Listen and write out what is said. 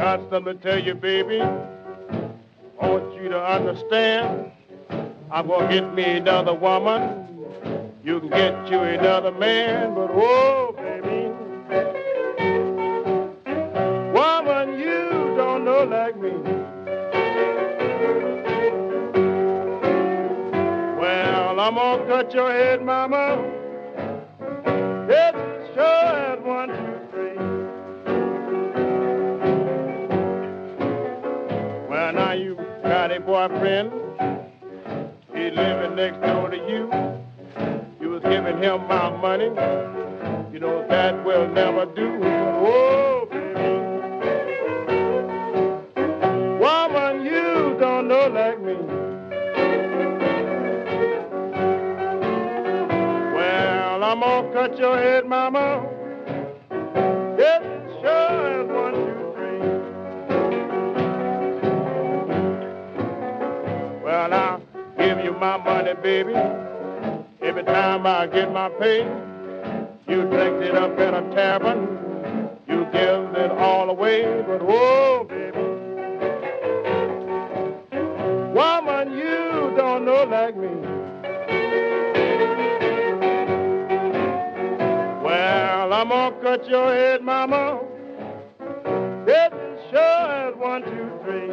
let to tell you, baby, I want you to understand. I'm gonna get me another woman. You can get you another man, but whoa, baby. Woman, you don't know like me. Well, I'm gonna cut your head, mama. Got boyfriend. He's living next door to you. You was giving him my money. You know that will never do. Oh, baby. Woman, you don't know like me. Well, I'm gonna cut your head, mama. My money, baby. Every time I get my pay, you drink it up in a tavern. You give it all away, but whoa, baby. Woman, you don't know like me. Well, I'm gonna cut your head, mama. It sure as one, two, three.